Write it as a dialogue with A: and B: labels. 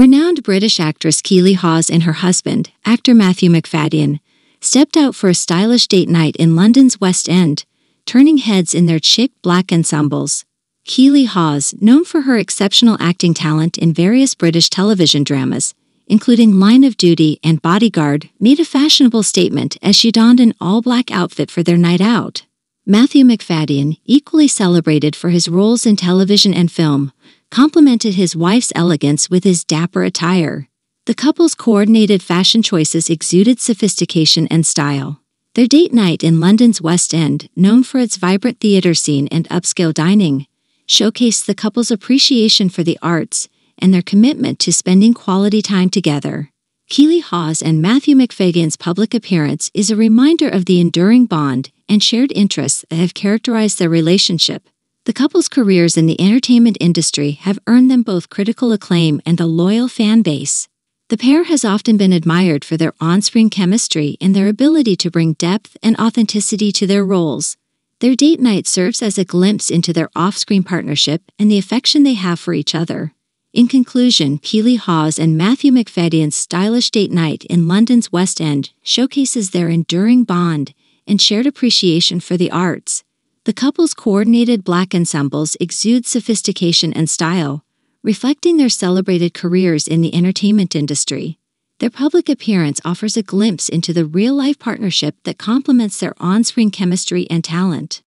A: Renowned British actress Keeley Hawes and her husband, actor Matthew Macfadyen, stepped out for a stylish date night in London's West End, turning heads in their chic black ensembles. Keeley Hawes, known for her exceptional acting talent in various British television dramas, including Line of Duty and Bodyguard, made a fashionable statement as she donned an all-black outfit for their night out. Matthew Macfadyen, equally celebrated for his roles in television and film, complemented his wife's elegance with his dapper attire. The couple's coordinated fashion choices exuded sophistication and style. Their date night in London's West End, known for its vibrant theatre scene and upscale dining, showcased the couple's appreciation for the arts and their commitment to spending quality time together. Keeley Hawes and Matthew Macfadyen's public appearance is a reminder of the enduring bond and shared interests that have characterized their relationship. The couple's careers in the entertainment industry have earned them both critical acclaim and a loyal fan base. The pair has often been admired for their on screen chemistry and their ability to bring depth and authenticity to their roles. Their date night serves as a glimpse into their off screen partnership and the affection they have for each other. In conclusion, Keeley Hawes and Matthew Macfadyen's stylish date night in London's West End showcases their enduring bond and shared appreciation for the arts. The couple's coordinated black ensembles exude sophistication and style, reflecting their celebrated careers in the entertainment industry. Their public appearance offers a glimpse into the real life partnership that complements their on screen chemistry and talent.